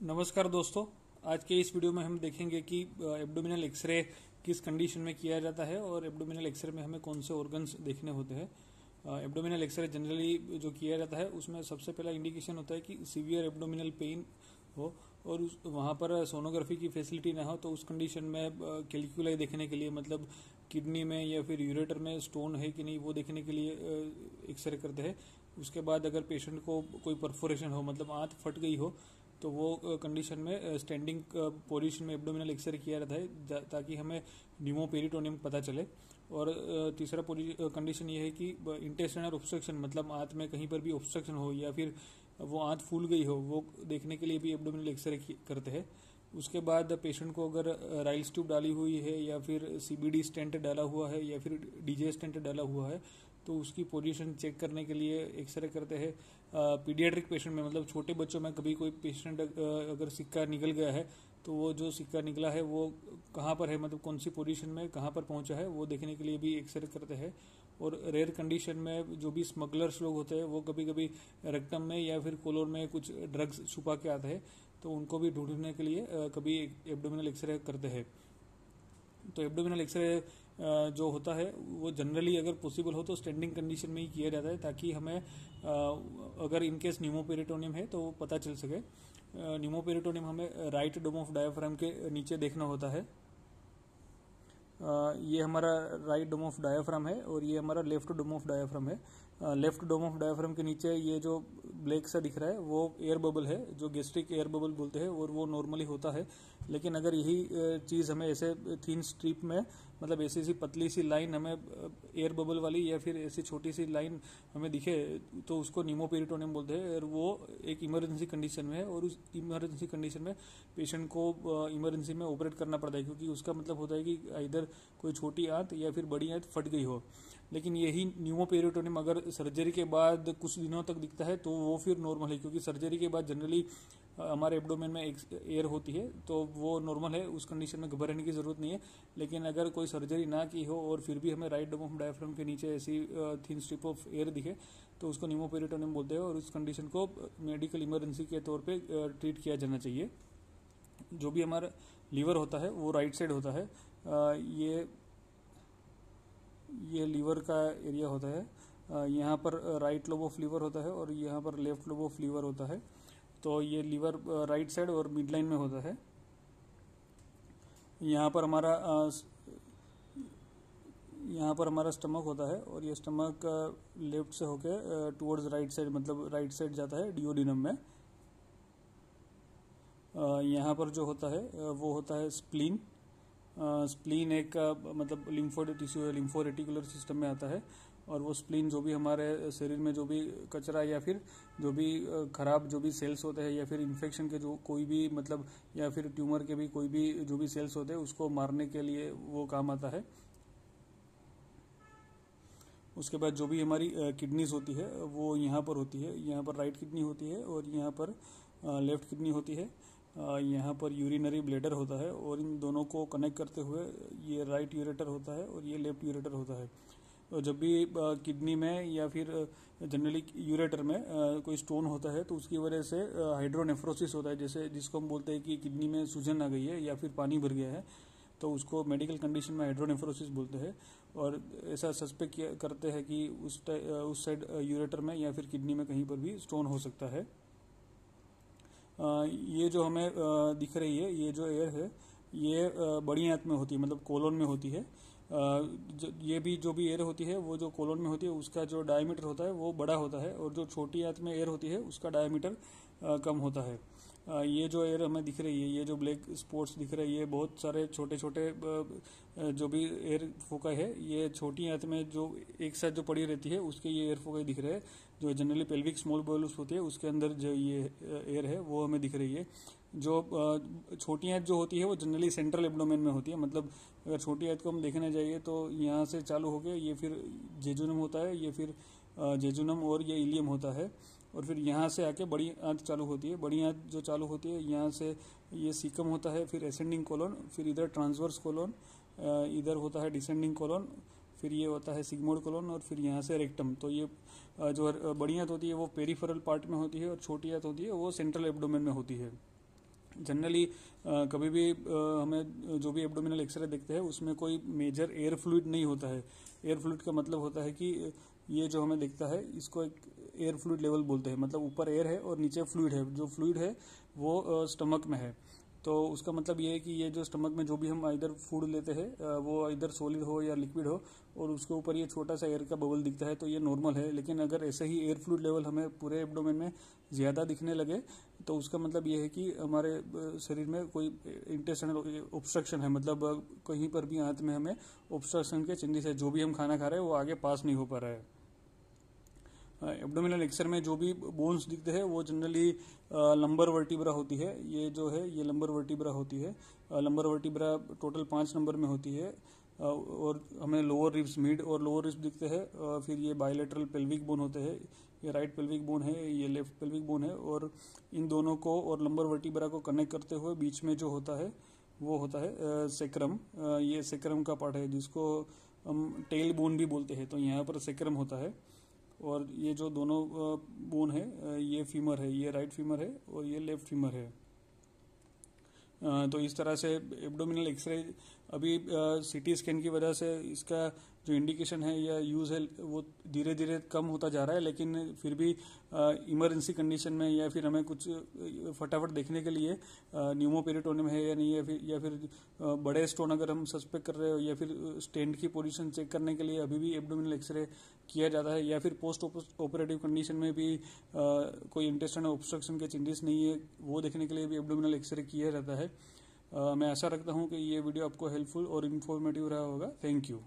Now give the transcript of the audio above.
नमस्कार दोस्तों। आज के इस वीडियो में हम देखेंगे कि एब्डोमिनल एक्सरे किस कंडीशन में किया जाता है और एब्डोमिनल एक्सरे में हमें कौन से ऑर्गन्स देखने होते हैं। एब्डोमिनल एक्सरे जनरली जो किया जाता है, उसमें सबसे पहला इंडिकेशन होता है कि सीवियर एब्डोमिनल पेन हो और उस, वहाँ पर सोनोग्राफी की फैसिलिटी ना हो तो उस कंडीशन में कैलकुलाई देखने के लिए मतलब किडनी में या फिर यूरेटर में स्टोन है कि नहीं, वो देखने के लिए एक्सरे करते हैं। उसके बाद अगर पेशेंट को कोई परफोरेशन हो मतलब आंत फट गई हो तो वो कंडीशन में स्टैंडिंग पोजिशन में एब्डोमिनल एक्सरे किया जाता है ताकि हमें न्यूमोपेरिटोनियम पता चले। और तीसरा कंडीशन ये है कि इंटेस्टाइनल ऑब्स्ट्रक्शन मतलब आंत में कहीं पर भी ऑब्स्ट्रक्शन हो या फिर वो आंत फूल गई हो, वो देखने के लिए भी एब्डोमिनल एक्सरे करते हैं। उसके बाद पेशेंट को अगर राइल्स ट्यूब डाली हुई है या फिर सीबीडी स्टेंट डाला हुआ है या फिर डीजे स्टेंट डाला हुआ है तो उसकी पोजीशन चेक करने के लिए एक्सरे करते हैं। पीडियाट्रिक पेशेंट में मतलब छोटे बच्चों में कभी कोई पेशेंट अगर सिक्का निकल गया है तो वो जो सिक्का निकला है, वो कहाँ पर है? मतलब कौन सी पोजीशन में कहाँ पर पहुँचा है? वो देखने के लिए भी एक्सरे करते हैं। और रेयर कंडीशन में जो भी स्मगलर्स लोग होते हैं, वो कभी कभी रेक्टम में या फिर कोलोर में कुछ ड्रग्स छुपा के आते हैं तो उनको भी ढूँढने के लिए कभी एब्डोमिनल एक्सरे करते हैं। तो एब्डोमिनल एक्सरे जो होता है, वो जनरली अगर पॉसिबल हो तो स्टैंडिंग कंडीशन में ही किया जाता है, ताकि हमें अगर इनकेस न्यूमोपेरिटोनियम है तो पता चल सके। न्यूमोपेरिटोनियम हमें राइट डोम ऑफ़ डायाफ्राम के नीचे देखना होता है। ये हमारा राइट डोम ऑफ़ डायाफ्राम है और ये हमारा लेफ़्ट डोम ऑफ़ डायाफ्राम है। लेफ़्ट डोम ऑफ़ डायाफ्राम के नीचे ये जो ब्लैक सा दिख रहा है, वो एयर बबल है, जो गेस्ट्रिक एयर बबल बोलते हैं, और वो नॉर्मली होता है। लेकिन अगर यही चीज़ हमें ऐसे थीन स्ट्रिप में मतलब ऐसी सी पतली सी लाइन हमें एयर बबल वाली या फिर ऐसी छोटी सी लाइन हमें दिखे तो उसको नीमोपेरिटोनियम बोलते हैं, और वो एक इमरजेंसी कंडीशन में है, और उस इमरजेंसी कंडीशन में पेशेंट को इमरजेंसी में ऑपरेट करना पड़ता है, क्योंकि उसका मतलब होता है कि इधर कोई छोटी आंत या फिर बड़ी आंत फट गई हो। लेकिन यही न्यूमोपेरिटोनियम अगर सर्जरी के बाद कुछ दिनों तक दिखता है तो वो फिर नॉर्मल है, क्योंकि सर्जरी के बाद जनरली हमारे एब्डोमेन में एक एयर होती है तो वो नॉर्मल है, उस कंडीशन में घबराने की ज़रूरत नहीं है। लेकिन अगर कोई सर्जरी ना की हो और फिर भी हमें राइट डोम ऑफ़ डायफ्राम के नीचे ऐसी थिन स्ट्रिप ऑफ़ एयर दिखे तो उसको न्यूमोपेरिटोनियम बोलते हैं और उस कंडीशन को मेडिकल इमरजेंसी के तौर पर ट्रीट किया जाना चाहिए। जो भी हमारा लीवर होता है, वो राइट साइड होता है। ये ये लीवर का एरिया होता है। यहाँ पर राइट लोब ऑफ़ लीवर होता है और यहाँ पर लेफ़्ट लोब ऑफ़ लीवर होता है। तो ये लीवर राइट साइड और मिड लाइन में होता है। यहाँ पर हमारा यहाँ पर हमारा स्टमक होता है और ये स्टमक लेफ़्ट से होके टुवर्ड्स राइट साइड मतलब राइट साइड जाता है डिओडिनम में। यहाँ पर जो होता है वो होता है स्प्लीन स्प्लीन एक मतलब लिम्फो टिश्यू है लिम्फो रेटिकुलर सिस्टम में आता है और वो स्प्लीन जो भी हमारे शरीर में जो भी कचरा या फिर जो भी खराब जो भी सेल्स होते हैं या फिर इन्फेक्शन के जो कोई भी मतलब या फिर ट्यूमर के भी कोई भी जो भी सेल्स होते हैं, उसको मारने के लिए वो काम आता है। उसके बाद जो भी हमारी किडनीज होती है, वो यहाँ पर होती है, यहाँ पर राइट किडनी होती है और यहाँ पर लेफ़्ट किडनी होती है। यहाँ पर यूरिनरी ब्लेडर होता है और इन दोनों को कनेक्ट करते हुए ये राइट यूरेटर होता है और ये लेफ़्ट यूरेटर होता है। तो जब भी किडनी में या फिर जनरली यूरेटर में कोई स्टोन होता है तो उसकी वजह से हाइड्रोनेफ्रोसिस होता है। जैसे जिसको हम बोलते हैं कि किडनी में सूजन आ गई है या फिर पानी भर गया है तो उसको मेडिकल कंडीशन में हाइड्रोनेफ्रोसिस बोलते हैं। और ऐसा सस्पेक्ट करते हैं कि उस उस साइड यूरेटर में या फिर किडनी में कहीं पर भी स्टोन हो सकता है। ये जो हमें दिख रही है, ये जो एयर है, ये बड़ी आंत में होती है मतलब कोलोन में होती है। ये भी जो भी एयर होती है, वो जो कोलोन में होती है, उसका जो डायमीटर होता है, वो बड़ा होता है और जो छोटी आंत में एयर होती है, उसका डायमीटर कम होता है। ये जो एयर हमें दिख रही है, ये जो ब्लैक स्पॉट्स दिख रहे हैं, बहुत सारे छोटे छोटे जो भी एयर फोका है, ये छोटी आंत में जो एक साथ जो पड़ी रहती है, उसके ये एयर फोका दिख रहे हैं। जो जनरली पेल्विक स्मॉल बॉयल्स होती है, उसके अंदर जो ये एयर है, वो हमें दिख रही है। जो छोटी आंत जो होती है, वो जनरली सेंट्रल एब्डोमेन में होती है। मतलब अगर छोटी आंत को हम देखने जाइए तो यहाँ से चालू हो गया ये फिर जेजुनम होता है, ये फिर जेजुनम और ये इलियम होता है। और फिर यहाँ से आके बड़ी आंत चालू होती है। बड़ी आंत जो चालू होती है यहाँ से ये सीकम होता है फिर एसेंडिंग कोलोन फिर इधर ट्रांसवर्स कोलोन इधर होता है डिसेंडिंग कोलोन फिर ये होता है सिग्मोड कोलोन और फिर यहाँ से रेक्टम तो ये जो बड़ी आंत होती है वो पेरीफरल पार्ट में होती है और छोटी आंत होती है वो सेंट्रल एब्डोमेन में होती है। जनरली कभी भी आ, हमें जो भी एब्डोमिनल एक्सरे देखते हैं उसमें कोई मेजर एयर फ्लूड नहीं होता है। एयर फ्लूड का मतलब होता है कि ये जो हमें दिखता है इसको एक एयर फ्लूड लेवल बोलते हैं। मतलब ऊपर एयर है और नीचे फ्लूड है। जो फ्लूड है, वो स्टमक में है। तो उसका मतलब ये है कि ये जो स्टमक में जो भी हम इधर फ़ूड लेते हैं वो इधर सॉलिड हो या लिक्विड हो और उसके ऊपर ये छोटा सा एयर का बबल दिखता है तो ये नॉर्मल है। लेकिन अगर ऐसे ही एयर फ्लूड लेवल हमें पूरे एब्डोमेन में ज़्यादा दिखने लगे तो उसका मतलब ये है कि हमारे शरीर में कोई इंटेस्टाइनल ऑब्स्ट्रक्शन है। मतलब कहीं पर भी आंत में हमें ऑब्स्ट्रक्शन के चिंदी है। जो भी हम खाना खा रहे हैं, वो आगे पास नहीं हो पा रहा है। एब्डोमिनल एक्सर में जो भी बोन्स दिखते हैं, वो जनरली लंबर वर्टिब्रा होती है। ये जो है, ये लंबर वर्टिब्रा होती है। लंबर वर्टिब्रा टोटल पाँच नंबर में होती है। और हमें लोअर रिब्स मिड और लोअर रिब्स दिखते हैं। फिर ये बायोलेटरल पेल्विक बोन होते हैं। ये राइट पेल्विक बोन है, ये लेफ़्ट पेल्विक बोन है। और इन दोनों को और लंबर वर्टिब्रा को कनेक्ट करते हुए बीच में जो होता है, वो होता है सेक्रम ये सेक्रम का पार्ट है, जिसको हम टेल बोन भी बोलते हैं। तो यहाँ पर सेक्रम होता है। और ये जो दोनों बोन है ये फीमर है, ये राइट फीमर है और ये लेफ़्ट फीमर है। तो इस तरह से एब्डोमिनल एक्सरे अभी सीटी स्कैन की वजह से इसका जो इंडिकेशन है या यूज़ है वो धीरे धीरे कम होता जा रहा है लेकिन फिर भी इमरजेंसी कंडीशन में या फिर हमें कुछ फटाफट देखने के लिए न्यूमोपेरिटोनियम है या नहीं या फिर या फिर बड़े स्टोन अगर हम सस्पेक्ट कर रहे हो या फिर स्टेंट की पोजीशन चेक करने के लिए अभी भी एब्डोमिनल एक्सरे किया जाता है या फिर पोस्ट ऑपरेटिव कंडीशन में भी आ, कोई इंटेस्टाइनल ऑब्स्ट्रक्शन के चेंजेस नहीं है वो देखने के लिए भी एब्डोमिनल एक्सरे किया जाता है। आ, मैं आशा रखता हूँ कि ये वीडियो आपको हेल्पफुल और इन्फॉर्मेटिव रहा होगा। Thank you